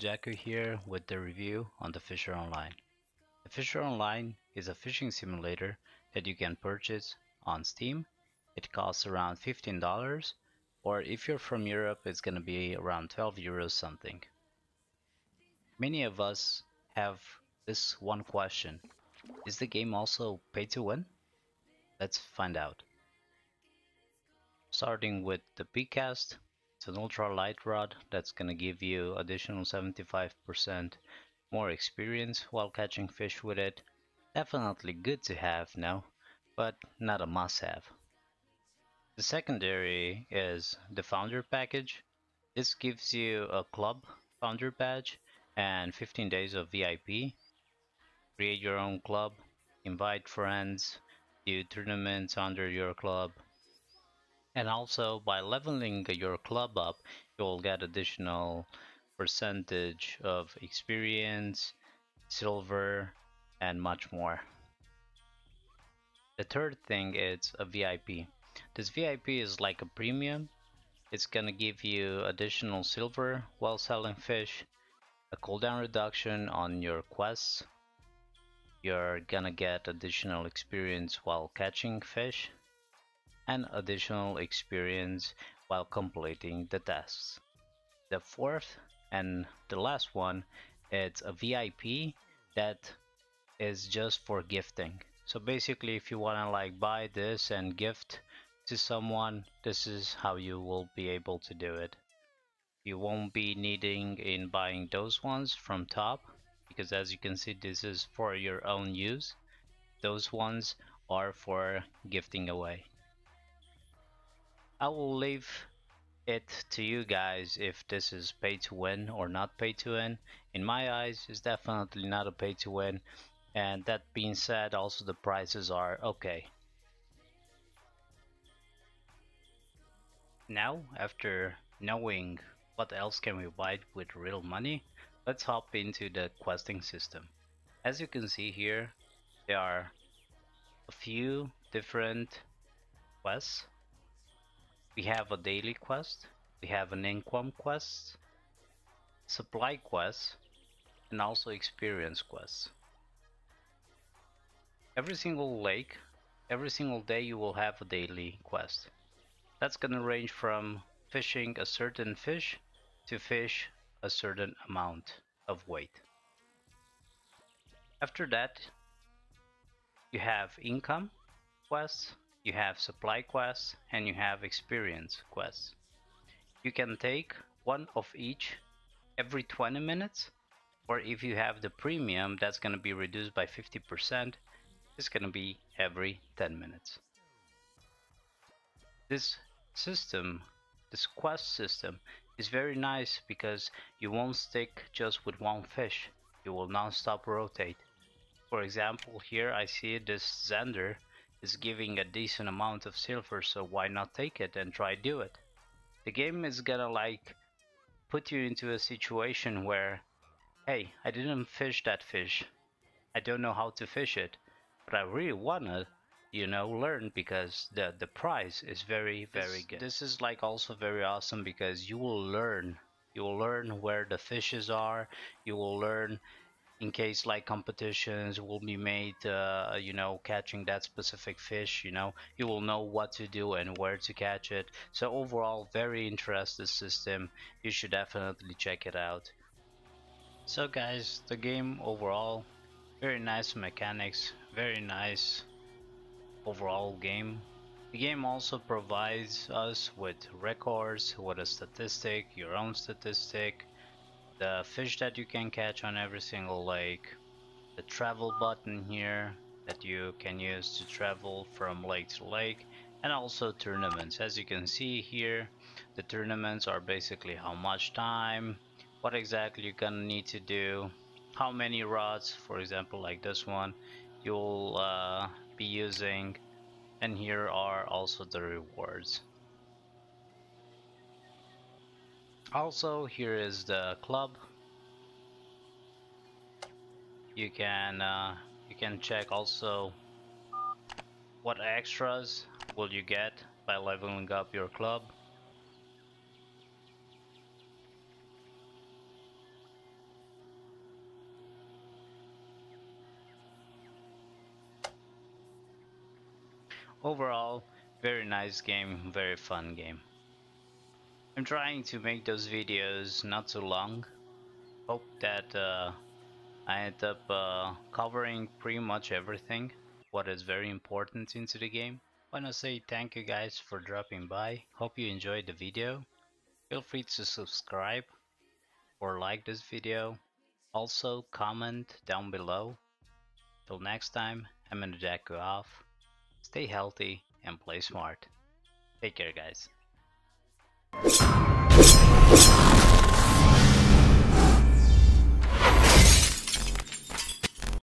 Jacko here with the review on the Fisher Online. The Fisher Online is a fishing simulator that you can purchase on Steam. It costs around $15 or if you're from Europe it's gonna be around 12 euros something. Many of us have this one question. Is the game also pay to win? Let's find out. Starting with the PCast, it's an ultra light rod that's gonna give you additional 75% more experience while catching fish with it. Definitely good to have now, but not a must have. The secondary is the founder package. This gives you a club founder badge and 15 days of VIP. Create your own club, invite friends, do tournaments under your club, and also by leveling your club up, you'll get additional percentage of experience, silver, and much more. The third thing is a VIP. This VIP is like a premium. It's gonna give you additional silver while selling fish, a cooldown reduction on your quests. You're gonna get additional experience while catching fish and additional experience while completing the tasks. The fourth and the last one, it's a VIP that is just for gifting. So basically if you wanna like buy this and gift to someone, this is how you will be able to do it. You won't be needing in buying those ones from top because as you can see this is for your own use. Those ones are for gifting away. I will leave it to you guys if this is pay to win or not pay to win. In my eyes, it's definitely not a pay to win. And that being said, also the prices are okay. Now, after knowing what else can we buy with real money, let's hop into the questing system. As you can see here, there are a few different quests we have a daily quest, we have an income quest, supply quest, and also experience quests. Every single lake, every single day you will have a daily quest. That's gonna range from fishing a certain fish to fish a certain amount of weight. After that, you have income quests, you have supply quests and you have experience quests. You can take one of each every 20 minutes or if you have the premium that's going to be reduced by 50% it's going to be every 10 minutes. This system, this quest system is very nice because you won't stick just with one fish. You will non-stop rotate. For example here I see this Zander is giving a decent amount of silver so why not take it and try do it? The game is gonna like put you into a situation where hey I didn't fish that fish. I don't know how to fish it but I really wanna you know learn because the the price is very very this, good. this is like also very awesome because you will learn. You will learn where the fishes are. You will learn in case like competitions will be made uh, you know catching that specific fish you know you will know what to do and where to catch it. So overall very interesting system. You should definitely check it out. So guys the game overall very nice mechanics very nice overall game. The game also provides us with records with a statistic your own statistic the fish that you can catch on every single lake, the travel button here that you can use to travel from lake to lake, and also tournaments. As you can see here, the tournaments are basically how much time, what exactly you're gonna need to do, how many rods, for example like this one, you'll uh, be using, and here are also the rewards. Also, here is the club. You can uh, you can check also what extras will you get by leveling up your club. Overall, very nice game, very fun game. I'm trying to make those videos not too long. Hope that uh, I end up uh, covering pretty much everything what is very important into the game. Wanna say thank you guys for dropping by. Hope you enjoyed the video. Feel free to subscribe or like this video. Also comment down below. Till next time, I'm gonna jack you off. Stay healthy and play smart. Take care guys you.